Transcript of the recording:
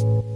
you